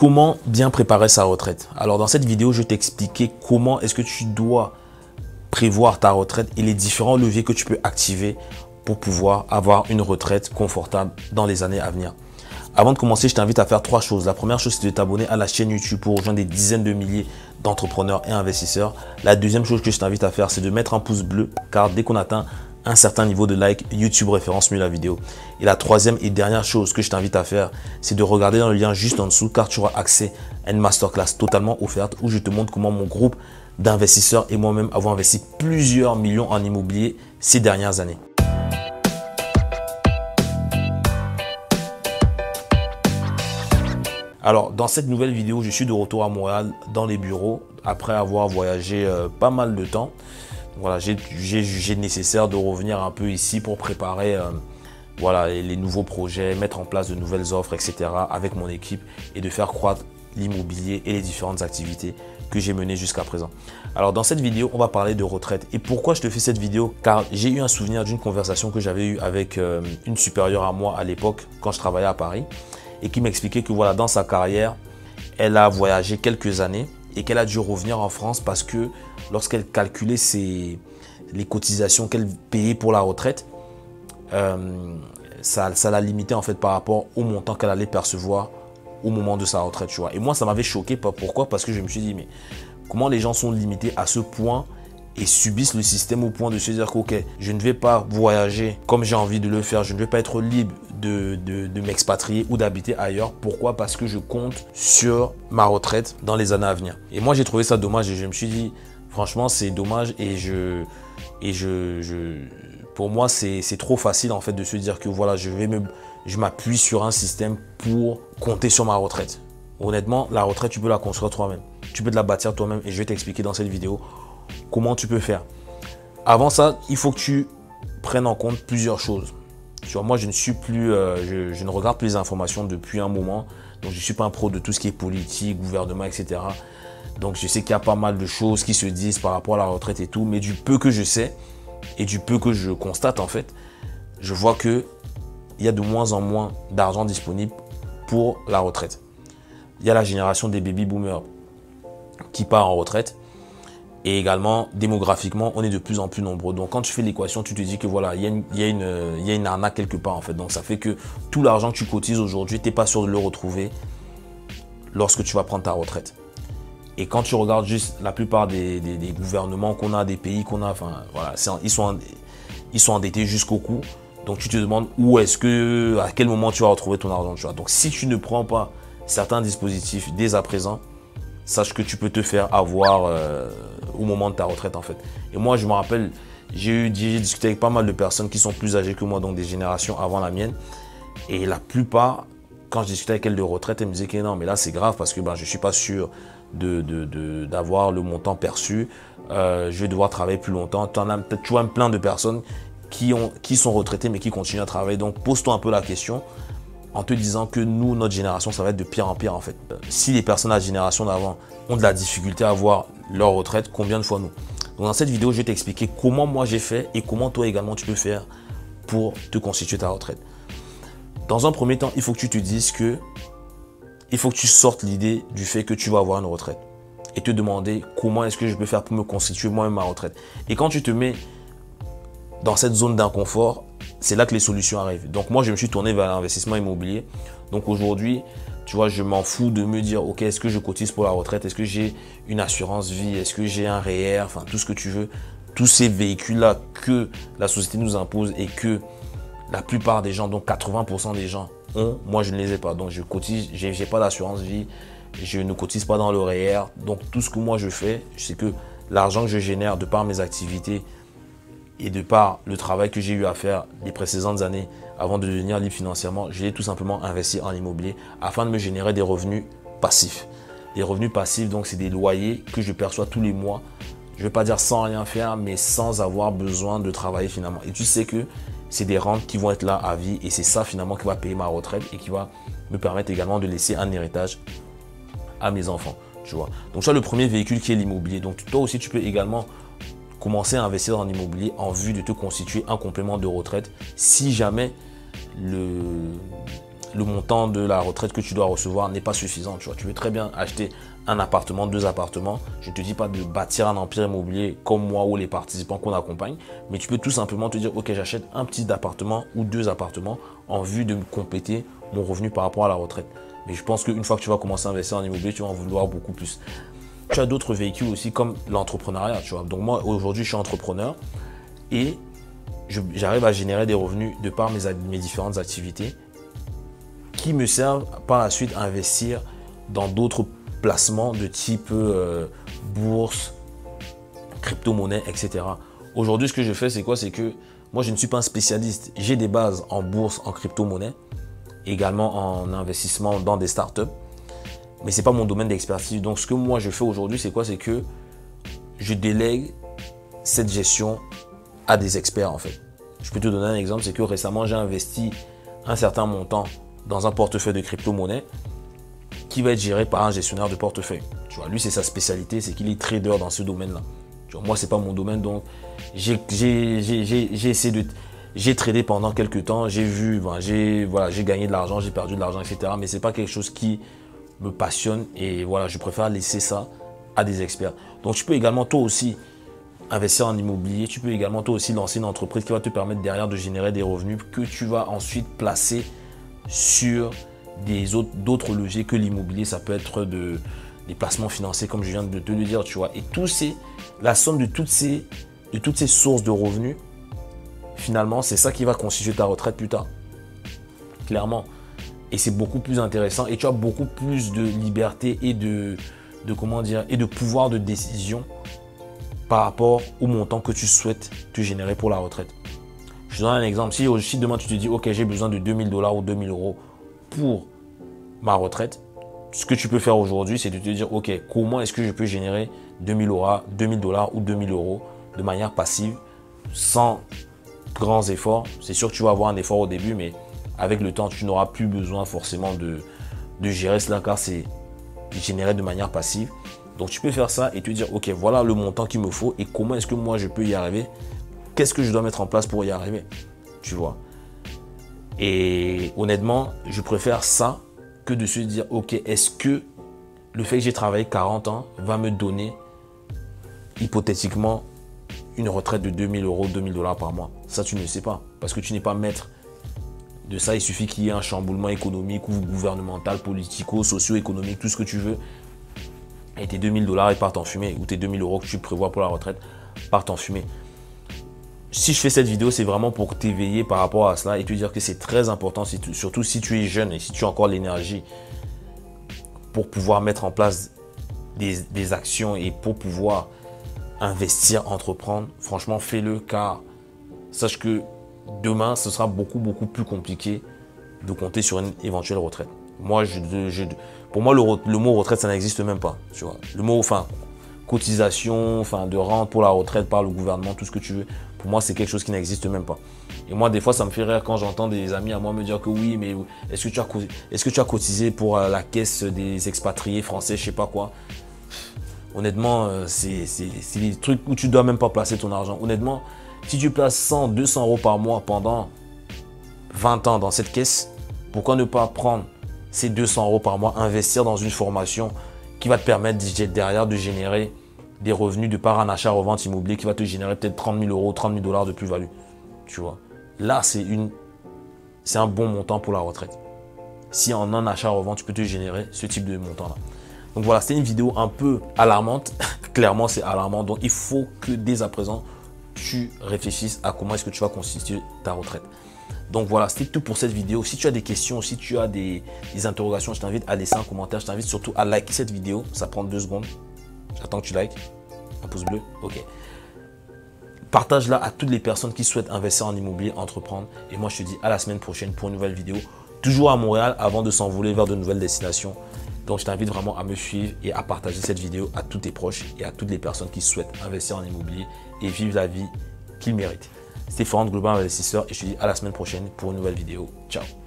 Comment bien préparer sa retraite Alors dans cette vidéo, je vais t'expliquer comment est-ce que tu dois prévoir ta retraite et les différents leviers que tu peux activer pour pouvoir avoir une retraite confortable dans les années à venir. Avant de commencer, je t'invite à faire trois choses. La première chose, c'est de t'abonner à la chaîne YouTube pour rejoindre des dizaines de milliers d'entrepreneurs et investisseurs. La deuxième chose que je t'invite à faire, c'est de mettre un pouce bleu, car dès qu'on atteint un certain niveau de like, YouTube référence mieux la vidéo. Et la troisième et dernière chose que je t'invite à faire, c'est de regarder dans le lien juste en dessous car tu auras accès à une masterclass totalement offerte où je te montre comment mon groupe d'investisseurs et moi-même avons investi plusieurs millions en immobilier ces dernières années. Alors, dans cette nouvelle vidéo, je suis de retour à Montréal dans les bureaux après avoir voyagé euh, pas mal de temps voilà, j'ai jugé nécessaire de revenir un peu ici pour préparer euh, les nouveaux projets, mettre en place de nouvelles offres, etc. avec mon équipe et de faire croître l'immobilier et les différentes activités que j'ai menées jusqu'à présent. Alors dans cette vidéo, on va parler de retraite. Et pourquoi je te fais cette vidéo? Car j'ai eu un souvenir d'une conversation que j'avais eue avec euh, une supérieure à moi à l'époque quand je travaillais à Paris et qui m'expliquait que voilà, dans sa carrière, elle a voyagé quelques années et qu'elle a dû revenir en France parce que lorsqu'elle calculait les cotisations qu'elle payait pour la retraite, euh, ça, ça l'a limité en fait par rapport au montant qu'elle allait percevoir au moment de sa retraite, tu. Et moi, ça m'avait choqué. Pourquoi? Parce que je me suis dit, mais comment les gens sont limités à ce point et subissent le système au point de se dire que je ne vais pas voyager comme j'ai envie de le faire, je ne vais pas être libre de, m'expatrier ou d'habiter ailleurs. Pourquoi? Parce que je compte sur ma retraite dans les années à venir. Et moi j'ai trouvé ça dommage et je me suis dit franchement c'est dommage et je et je pour moi c'est trop facile en fait de se dire que voilà je vais me je m'appuie sur un système pour compter sur ma retraite. Honnêtement, la retraite, tu peux la construire toi-même. Tu peux te la bâtir toi-même et je vais t'expliquer dans cette vidéo comment tu peux faire. Avant ça, il faut que tu prennes en compte plusieurs choses. Moi, je ne suis plus, euh, je, ne regarde plus les informations depuis un moment. Donc, je ne suis pas un pro de tout ce qui est politique, gouvernement, etc. Donc, je sais qu'il y a pas mal de choses qui se disent par rapport à la retraite et tout. Mais du peu que je sais et du peu que je constate, en fait, je vois que il y a de moins en moins d'argent disponible pour la retraite. Il y a la génération des baby boomers qui part en retraite et également, démographiquement, on est de plus en plus nombreux. Donc, quand tu fais l'équation, tu te dis que voilà, il y, a une, y, une, y a une arnaque quelque part en fait. Donc, ça fait que tout l'argent que tu cotises aujourd'hui, tu n'es pas sûr de le retrouver lorsque tu vas prendre ta retraite. Et quand tu regardes juste la plupart des, des, gouvernements qu'on a, des pays qu'on a, enfin, voilà, ils, sont, ils sont endettés jusqu'au cou. Donc, tu te demandes où est-ce que, à quel moment tu vas retrouver ton argent. Tu vois. Donc, si tu ne prends pas certains dispositifs dès à présent, sache que tu peux te faire avoir euh, au moment de ta retraite en fait. Et moi je me rappelle, j'ai eu discuté avec pas mal de personnes qui sont plus âgées que moi, donc des générations avant la mienne. Et la plupart, quand je discutais avec elles de retraite, elles me disaient que non, mais là c'est grave parce que ben, je ne suis pas sûr d'avoir de, le montant perçu. Euh, je vais devoir travailler plus longtemps. Tu as tu vois plein de personnes qui, ont, qui sont retraitées mais qui continuent à travailler. Donc pose-toi un peu la question en te disant que nous, notre génération, ça va être de pire en pire en fait. Si les personnes de la génération d'avant ont de la difficulté à avoir leur retraite, combien de fois nous dans cette vidéo, je vais t'expliquer comment moi j'ai fait et comment toi également tu peux faire pour te constituer ta retraite. Dans un premier temps, il faut que tu te dises que il faut que tu sortes l'idée du fait que tu vas avoir une retraite et te demander comment est-ce que je peux faire pour me constituer moi-même ma retraite. Et quand tu te mets dans cette zone d'inconfort, c'est là que les solutions arrivent. Donc moi, je me suis tourné vers l'investissement immobilier. Donc aujourd'hui, tu vois, je m'en fous de me dire, ok, est-ce que je cotise pour la retraite? Est-ce que j'ai une assurance vie? Est-ce que j'ai un REER Enfin, tout ce que tu veux. Tous ces véhicules-là que la société nous impose et que la plupart des gens, donc 80% des gens ont, moi je ne les ai pas. Donc je cotise, j'ai pas d'assurance vie, je ne cotise pas dans le REER. Donc tout ce que moi je fais, c'est que l'argent que je génère de par mes activités, et de par le travail que j'ai eu à faire les précédentes années avant de devenir libre financièrement, j'ai tout simplement investi en immobilier afin de me générer des revenus passifs. Des revenus passifs, donc c'est des loyers que je perçois tous les mois. Je ne vais pas dire sans rien faire, mais sans avoir besoin de travailler finalement. Et tu sais que c'est des rentes qui vont être là à vie et c'est ça finalement qui va payer ma retraite et qui va me permettre également de laisser un héritage à mes enfants. Tu vois. Donc as le premier véhicule qui est l'immobilier. Donc toi aussi tu peux également commencer à investir dans l'immobilier en vue de te constituer un complément de retraite si jamais le, montant de la retraite que tu dois recevoir n'est pas suffisant. Tu veux très bien acheter un appartement, deux appartements. Je ne te dis pas de bâtir un empire immobilier comme moi ou les participants qu'on accompagne, mais tu peux tout simplement te dire, ok, j'achète un petit appartement ou deux appartements en vue de compléter mon revenu par rapport à la retraite. Mais je pense qu'une fois que tu vas commencer à investir en immobilier, tu vas en vouloir beaucoup plus. Tu as d'autres véhicules aussi comme l'entrepreneuriat, tu vois. Donc moi, aujourd'hui, je suis entrepreneur et j'arrive à générer des revenus de par mes, différentes activités qui me servent par la suite à investir dans d'autres placements de type euh, bourse, crypto-monnaie, etc. Aujourd'hui, ce que je fais, c'est quoi? C'est que moi, je ne suis pas un spécialiste. J'ai des bases en bourse, en crypto-monnaie, également en investissement dans des startups, mais ce n'est pas mon domaine d'expertise. Donc, ce que moi, je fais aujourd'hui, c'est quoi? C'est que je délègue cette gestion à des experts, en fait. Je peux te donner un exemple, c'est que récemment, j'ai investi un certain montant dans un portefeuille de crypto-monnaie qui va être géré par un gestionnaire de portefeuille. Tu vois, lui, c'est sa spécialité, c'est qu'il est trader dans ce domaine-là. Tu vois, moi, c'est pas mon domaine, donc j'ai essayé de... J'ai tradé pendant quelques temps, j'ai vu, j'ai voilà, gagné de l'argent, j'ai perdu de l'argent, etc. Mais c'est pas quelque chose qui me passionne et voilà, je préfère laisser ça à des experts. Donc tu peux également toi aussi investir en immobilier, tu peux également toi aussi lancer une entreprise qui va te permettre derrière de générer des revenus que tu vas ensuite placer sur des autres d'autres leviers que l'immobilier. Ça peut être de, des placements financiers, comme je viens de te le dire, tu vois. Et tous ces, la somme de toutes ces sources de revenus, finalement, c'est ça qui va constituer ta retraite plus tard. Clairement. Et c'est beaucoup plus intéressant. Et tu as beaucoup plus de liberté et de, comment dire et de pouvoir de décision par rapport au montant que tu souhaites te générer pour la retraite. Je te donne un exemple. Si, si demain tu te dis, ok, j'ai besoin de 2000 dollars ou 2000 euros pour ma retraite, ce que tu peux faire aujourd'hui, c'est de te dire, OK, comment est-ce que je peux générer 2000 dollars ou 2000 euros de manière passive sans grands efforts. C'est sûr que tu vas avoir un effort au début, mais avec le temps, tu n'auras plus besoin forcément de, gérer cela car c'est généré de manière passive. Donc tu peux faire ça et te dire, OK, voilà le montant qu'il me faut et comment est-ce que moi je peux y arriver? Qu'est-ce que je dois mettre en place pour y arriver? Tu vois? Et honnêtement, je préfère ça que de se dire, ok, est-ce que le fait que j'ai travaillé 40 ans va me donner hypothétiquement une retraite de 2000 euros, 2000 dollars par mois? Ça, tu ne le sais pas, parce que tu n'es pas maître de ça. Il suffit qu'il y ait un chamboulement économique ou gouvernemental, politico, socio-économique, tout ce que tu veux. Et tes 2000 dollars, ils partent en fumée, ou tes 2000 euros que tu prévois pour la retraite partent en fumée si je fais cette vidéo, c'est vraiment pour t'éveiller par rapport à cela et te dire que c'est très important, surtout si tu es jeune et si tu as encore l'énergie pour pouvoir mettre en place des, actions et pour pouvoir investir, entreprendre. Franchement, fais-le car sache que demain, ce sera beaucoup, beaucoup plus compliqué de compter sur une éventuelle retraite. Moi, pour moi, le, mot retraite, ça n'existe même pas. Tu vois. Le mot, enfin, cotisation, enfin, de rente pour la retraite par le gouvernement, tout ce que tu veux. Pour moi, c'est quelque chose qui n'existe même pas. Et moi, des fois, ça me fait rire quand j'entends des amis à moi me dire que oui, mais est-ce que tu as, est-ce que tu as cotisé pour euh, la caisse des expatriés français, je sais pas quoi? Honnêtement, euh, c'est des trucs où tu dois même pas placer ton argent. Honnêtement, si tu places 100, 200 euros par mois pendant 20 ans dans cette caisse, pourquoi ne pas prendre ces 200 euros par mois, investir dans une formation qui va te permettre derrière de générer des revenus de par un achat-revente immobilier qui va te générer peut-être 30 000 euros, 30 000 dollars de plus-value. Tu vois. Là, c'est une, c'est un bon montant pour la retraite. Si en un achat-revente, tu peux te générer ce type de montant-là. Donc voilà, c'était une vidéo un peu alarmante. Clairement, c'est alarmant. Donc il faut que dès à présent, tu réfléchisses à comment est-ce que tu vas constituer ta retraite. Donc voilà, c'était tout pour cette vidéo. Si tu as des questions, si tu as des, des interrogations, je t'invite à laisser un commentaire. Je t'invite surtout à liker cette vidéo. Ça prend deux secondes. J'attends que tu likes. Un pouce bleu. Ok. Partage-la à toutes les personnes qui souhaitent investir en immobilier, entreprendre. Et moi, je te dis à la semaine prochaine pour une nouvelle vidéo. Toujours à Montréal avant de s'envoler vers de nouvelles destinations. Donc, je t'invite vraiment à me suivre et à partager cette vidéo à tous tes proches et à toutes les personnes qui souhaitent investir en immobilier et vivre la vie qu'ils méritent. C'était Florent Global Investisseur et je te dis à la semaine prochaine pour une nouvelle vidéo. Ciao